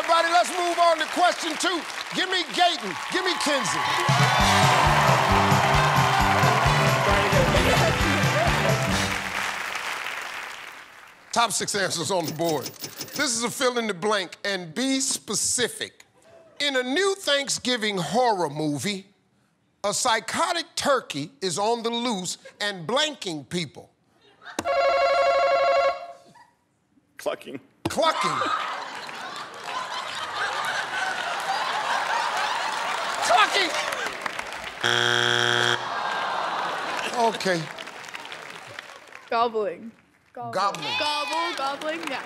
everybody, let's move on to question two. Give me Gaten. Give me Kinsey. Top six answers on the board. This is a fill in the blank and be specific. In a new Thanksgiving horror movie, a psychotic turkey is on the loose and blanking people. Clucking. Clucking. Clucking. Okay. Gobbling. Gobbling. Gobble, gobbling, yeah.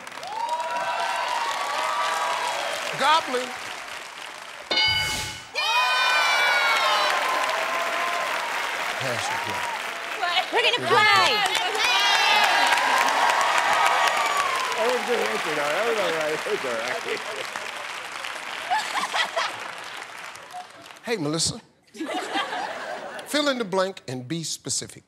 Gobbling. Pass the play. We're gonna play. That was a good answer, though. That was all right. That was all right. Hey, Melissa. Fill in the blank and be specific.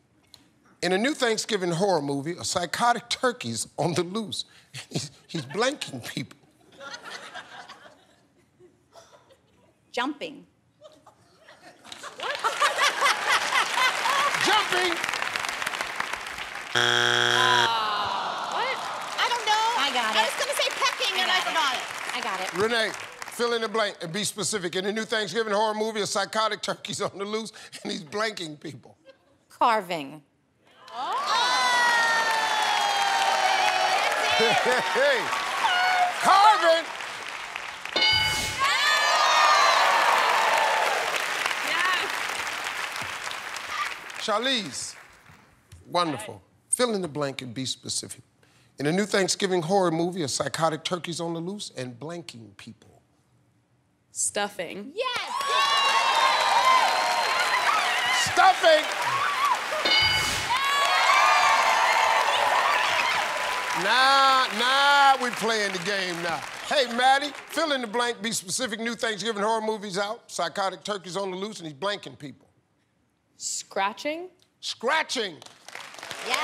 In a new Thanksgiving horror movie, a psychotic turkey's on the loose. He's, he's blanking people. Jumping. What? Jumping. What? I don't know. I got it. I was gonna say pecking and I forgot it. I got it. Renee, fill in the blank and be specific. In a new Thanksgiving horror movie, a psychotic turkey's on the loose and he's blanking people. Carving. hey, Carvin. Charlize, wonderful. Fill in the blank and be specific. In a new Thanksgiving horror movie, a psychotic turkey's on the loose and blanking people. Stuffing. Yes. Stuffing. Nah, nah, we playing the game now. Hey, Maddie, fill in the blank, be specific. New Thanksgiving horror movies out. Psychotic turkey's on the loose and he's blanking people. Scratching. Scratching. Yeah.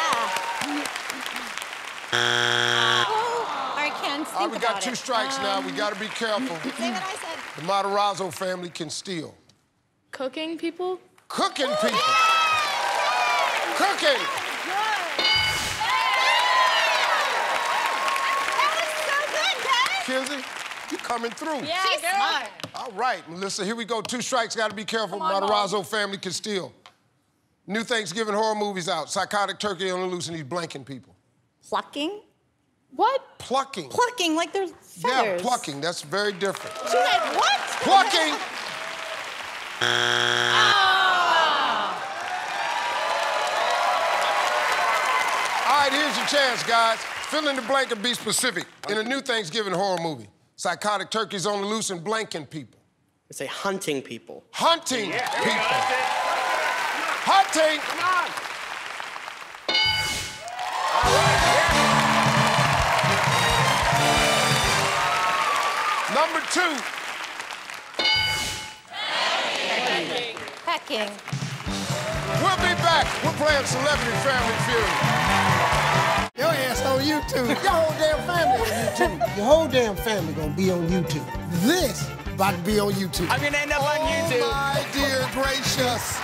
oh, I can't think All right, we got two it. strikes now. Um, We got to be careful. Say what I said. The Matarazzo family can steal. Cooking people. Cooking people. Cooking. That was so good, guys. You coming through. Yeah, She's smart. All right, Melissa, here we go. Two strikes, got to be careful. Come Matarazzo family can steal. New Thanksgiving horror movies out. Psychotic turkey on the loose and he's blanking people. Plucking? What? Plucking. Plucking like they're Yeah, plucking. That's very different. She went, what? Plucking. Ah. All right, here's your chance, guys. Fill in the blank and be specific. In a new Thanksgiving horror movie, psychotic turkeys on the loose and blanking people. I say hunting people. Hunting Yeah, there go. people. Hunting. Come on. Number two. Pecking. We'll be back. We're playing Celebrity Family Feud. Your ass on YouTube. Your whole damn family on YouTube. Your whole damn family gonna be on YouTube. This about to be on YouTube. I'm gonna end up on Oh, YouTube. my dear gracious.